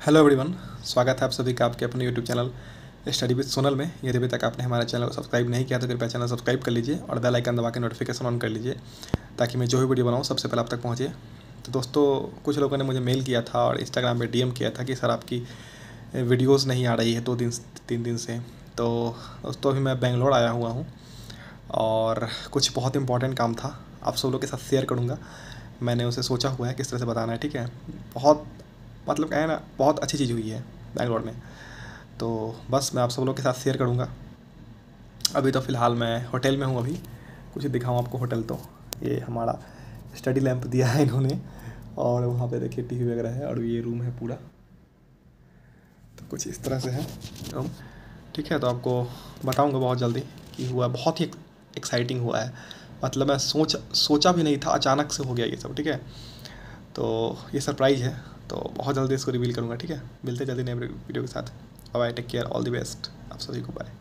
Hello everyone स्वागत है आप सभी का आपके अपने YouTube channel study with Sonal में। यदि अभी तक आपने हमारे चैनल को सब्सक्राइब नहीं किया तो कृपया चैनल सब्सक्राइब कर लीजिए और बेल आइकन दबा के नोटिफिकेशन ऑन कर लीजिए, ताकि मैं जो भी वीडियो बनाऊँ, सबसे पहले आप तक पहुँचे। तो दोस्तों, कुछ लोगों ने मुझे मेल किया था और इंस्टाग्राम पर डी किया था कि, सर, आपकी वीडियोज़ नहीं आ रही है दो दिन, तीन दिन से। तो दोस्तों, अभी मैं बेंगलोर आया हुआ हूँ और कुछ बहुत इंपॉर्टेंट काम था। आप सब लोग के साथ शेयर करूँगा। मैंने उसे सोचा हुआ है किस तरह से बताना है, ठीक है? बहुत मतलब कहें ना, बहुत अच्छी चीज़ हुई है बैंगलोर में। तो बस मैं आप सब लोग के साथ शेयर करूँगा। अभी तो फ़िलहाल मैं होटल में हूँ अभी। कुछ दिखाऊँ आपको होटल तो। ये हमारा स्टडी लैंप दिया है इन्होंने। और वहाँ पे देखिए टीवी वगैरह है और ये रूम है पूरा। तो कुछ इस तरह से है। रूम ठीक है तो आपको बताऊँगा बहुत जल्दी कि हुआ, बहुत ही एक्साइटिंग हुआ है। मतलब मैं सोच, सोचा भी नहीं था, अचानक से हो गया ये सब, ठीक है? तो ये सरप्राइज़ है। तो बहुत जल्दी इसको रिवील करूँगा, ठीक है? मिलते जल्दी नए वीडियो के साथ। Bye take care all the best आप सभी को बाय